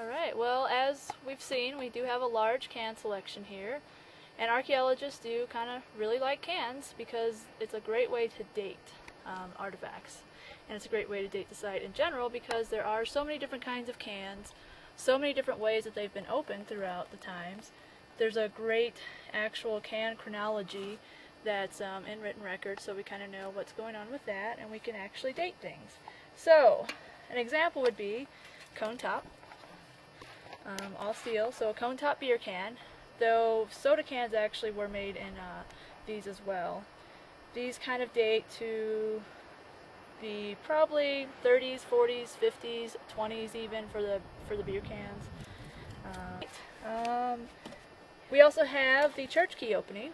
All right, well, as we've seen, we do have a large can selection here. And archaeologists do kind of really like cans because it's a great way to date um, artifacts. And it's a great way to date the site in general because there are so many different kinds of cans, so many different ways that they've been opened throughout the times. There's a great actual can chronology that's um, in written record so we kind of know what's going on with that and we can actually date things. So, an example would be cone top, um, all steel, so a cone top beer can, though soda cans actually were made in uh, these as well. These kind of date to the probably 30s, 40s, 50s, 20s even for the for the beer cans. Um, we also have the church key opening,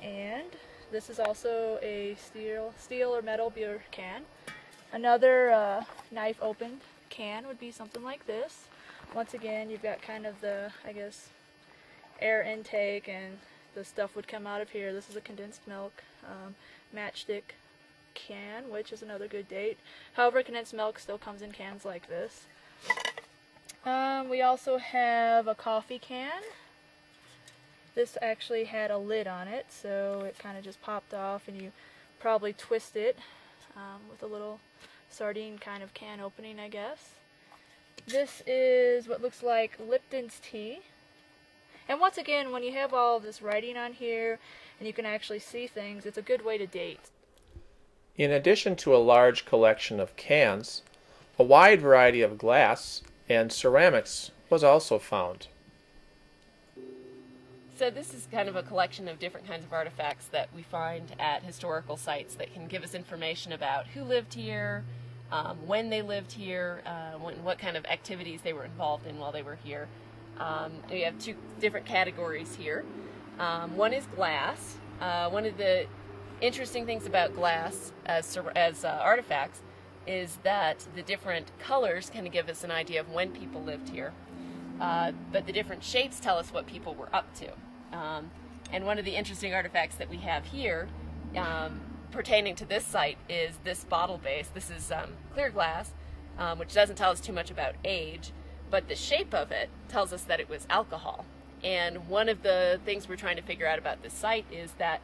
and this is also a steel steel or metal beer can. Another uh, knife opened can would be something like this. Once again, you've got kind of the, I guess, air intake and the stuff would come out of here. This is a condensed milk um, matchstick can, which is another good date. However, condensed milk still comes in cans like this. Um, we also have a coffee can. This actually had a lid on it, so it kind of just popped off and you probably twist it um, with a little sardine kind of can opening, I guess. This is what looks like Lipton's tea. And once again, when you have all this writing on here and you can actually see things, it's a good way to date. In addition to a large collection of cans, a wide variety of glass and ceramics was also found. So this is kind of a collection of different kinds of artifacts that we find at historical sites that can give us information about who lived here, um, when they lived here, uh, when, what kind of activities they were involved in while they were here. Um, we have two different categories here. Um, one is glass. Uh, one of the interesting things about glass as, as uh, artifacts is that the different colors kind of give us an idea of when people lived here. Uh, but the different shapes tell us what people were up to. Um, and one of the interesting artifacts that we have here um, pertaining to this site is this bottle base. This is um, clear glass, um, which doesn't tell us too much about age, but the shape of it tells us that it was alcohol. And one of the things we're trying to figure out about this site is that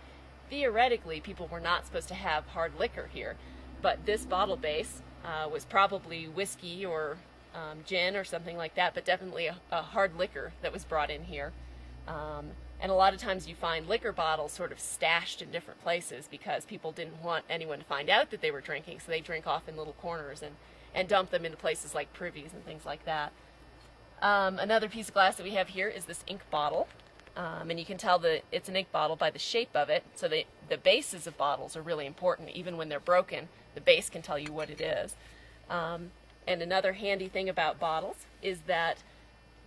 theoretically people were not supposed to have hard liquor here, but this bottle base uh, was probably whiskey or um, gin or something like that, but definitely a, a hard liquor that was brought in here. Um, and a lot of times you find liquor bottles sort of stashed in different places because people didn't want anyone to find out that they were drinking, so they drink off in little corners and, and dump them into places like privies and things like that. Um, another piece of glass that we have here is this ink bottle. Um, and you can tell that it's an ink bottle by the shape of it. So the, the bases of bottles are really important. Even when they're broken, the base can tell you what it is. Um, and another handy thing about bottles is that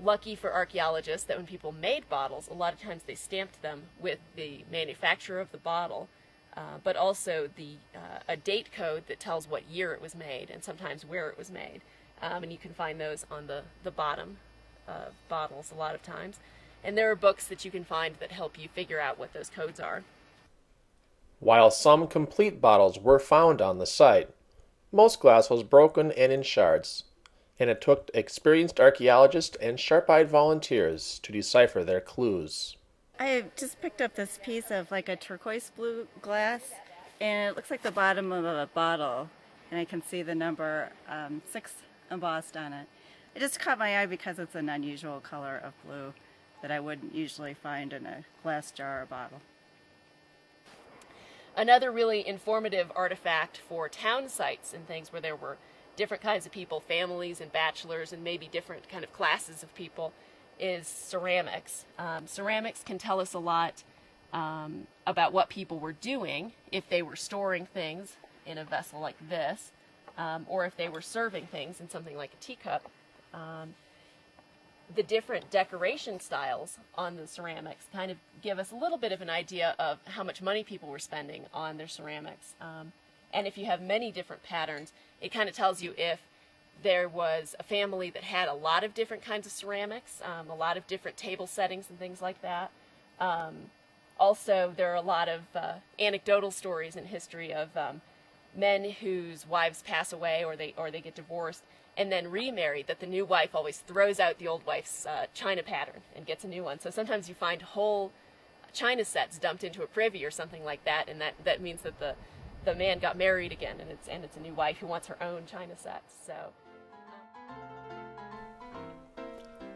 lucky for archaeologists that when people made bottles, a lot of times they stamped them with the manufacturer of the bottle, uh, but also the uh, a date code that tells what year it was made and sometimes where it was made. Um, and you can find those on the, the bottom of bottles a lot of times. And there are books that you can find that help you figure out what those codes are. While some complete bottles were found on the site, most glass was broken and in shards, and it took experienced archaeologists and sharp-eyed volunteers to decipher their clues. I just picked up this piece of like a turquoise blue glass, and it looks like the bottom of a bottle, and I can see the number um, six embossed on it. It just caught my eye because it's an unusual color of blue that I wouldn't usually find in a glass jar or bottle. Another really informative artifact for town sites and things where there were different kinds of people, families and bachelors, and maybe different kind of classes of people, is ceramics. Um, ceramics can tell us a lot um, about what people were doing if they were storing things in a vessel like this, um, or if they were serving things in something like a teacup. Um, the different decoration styles on the ceramics kind of give us a little bit of an idea of how much money people were spending on their ceramics. And if you have many different patterns, it kind of tells you if there was a family that had a lot of different kinds of ceramics, um, a lot of different table settings and things like that. Um, also, there are a lot of uh, anecdotal stories in history of um, men whose wives pass away or they or they get divorced, and then remarry. that the new wife always throws out the old wife's uh, china pattern and gets a new one. So sometimes you find whole china sets dumped into a privy or something like that, and that, that means that the the man got married again, and it's and it's a new wife who wants her own china sets. So.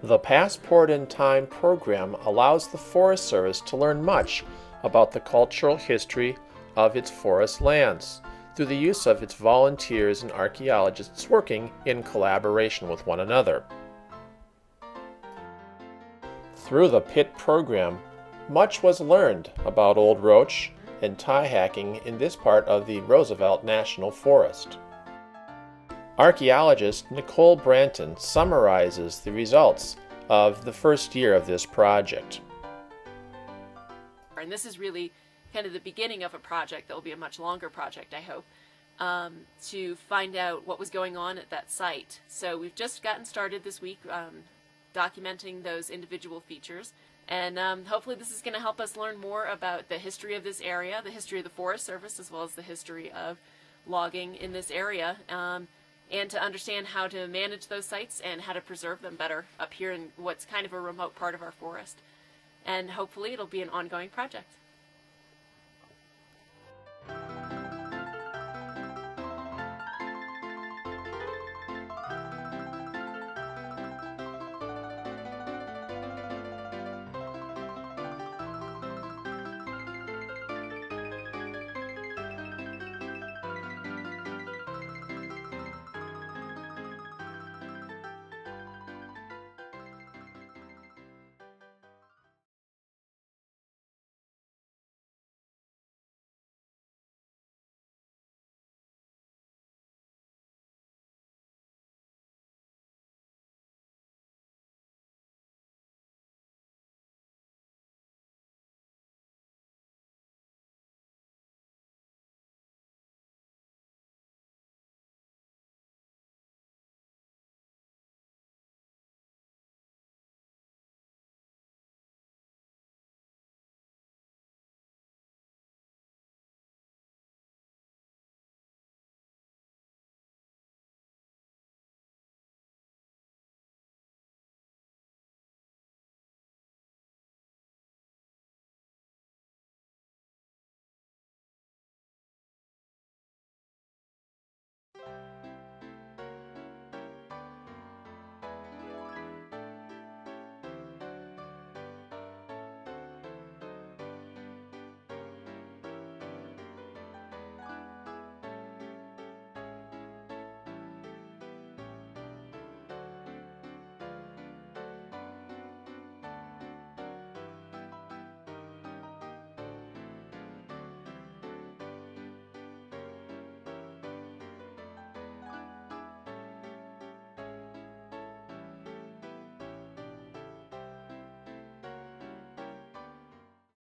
The Passport in Time program allows the Forest Service to learn much about the cultural history of its forest lands through the use of its volunteers and archaeologists working in collaboration with one another. Through the PIT program, much was learned about Old Roach and tie hacking in this part of the Roosevelt National Forest. Archaeologist Nicole Branton summarizes the results of the first year of this project. And this is really kind of the beginning of a project that will be a much longer project, I hope, um, to find out what was going on at that site. So we've just gotten started this week um, documenting those individual features. And um, hopefully, this is going to help us learn more about the history of this area, the history of the Forest Service, as well as the history of logging in this area, um, and to understand how to manage those sites and how to preserve them better up here in what's kind of a remote part of our forest. And hopefully, it'll be an ongoing project.